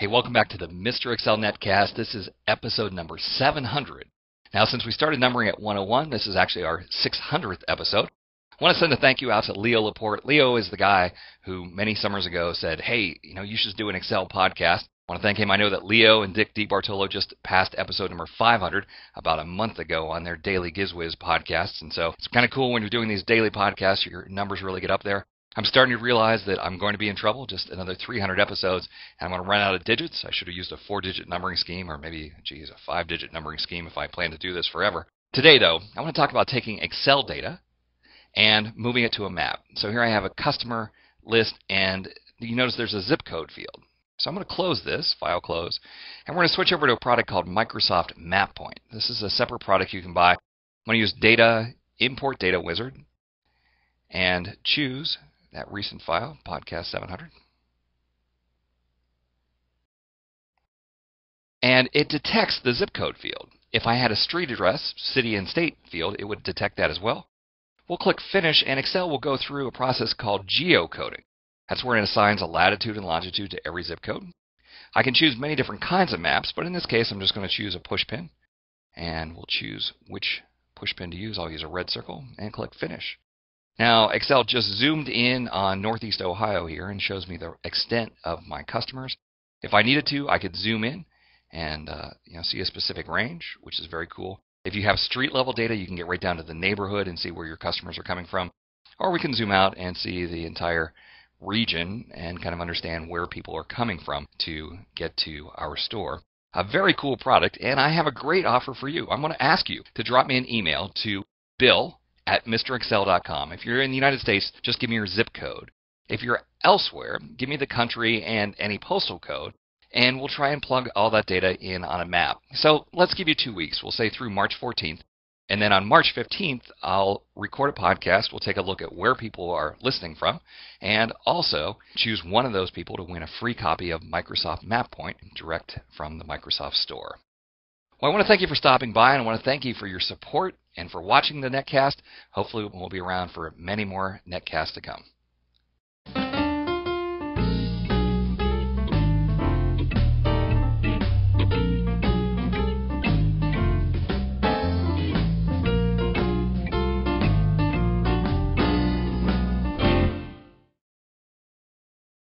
Hey, welcome back to the Mr. Excel Netcast. This is episode number 700. Now, since we started numbering at 101, this is actually our 600th episode. I want to send a thank you out to Leo Laporte. Leo is the guy who many summers ago said, Hey, you know, you should do an Excel podcast. I want to thank him. I know that Leo and Dick DeBartolo just passed episode number 500 about a month ago on their daily GizWiz podcasts. And so it's kind of cool when you're doing these daily podcasts, your numbers really get up there. I'm starting to realize that I'm going to be in trouble. Just another 300 episodes, and I'm going to run out of digits. I should have used a four-digit numbering scheme, or maybe, geez, a five-digit numbering scheme if I plan to do this forever. Today, though, I want to talk about taking Excel data and moving it to a map. So here I have a customer list, and you notice there's a zip code field. So I'm going to close this, file close, and we're going to switch over to a product called Microsoft MapPoint. This is a separate product you can buy. I'm going to use Data Import Data Wizard and choose that recent file, podcast 700. And it detects the zip code field. If I had a street address, city and state field, it would detect that as well. We'll click Finish, and Excel will go through a process called geocoding. That's where it assigns a latitude and longitude to every zip code. I can choose many different kinds of maps, but in this case, I'm just going to choose a pushpin. And we'll choose which pushpin to use. I'll use a red circle and click Finish. Now, Excel just zoomed in on Northeast Ohio here and shows me the extent of my customers. If I needed to, I could zoom in and uh, you know, see a specific range, which is very cool. If you have street level data, you can get right down to the neighborhood and see where your customers are coming from. Or we can zoom out and see the entire region and kind of understand where people are coming from to get to our store. A very cool product, and I have a great offer for you. I'm going to ask you to drop me an email to bill at MrExcel.com. If you're in the United States, just give me your zip code. If you're elsewhere, give me the country and any postal code, and we'll try and plug all that data in on a map. So let's give you two weeks. We'll say through March 14th. And then on March 15th, I'll record a podcast. We'll take a look at where people are listening from and also choose one of those people to win a free copy of Microsoft MapPoint direct from the Microsoft Store. Well, I want to thank you for stopping by, and I want to thank you for your support and for watching the netcast. Hopefully, we'll be around for many more netcasts to come.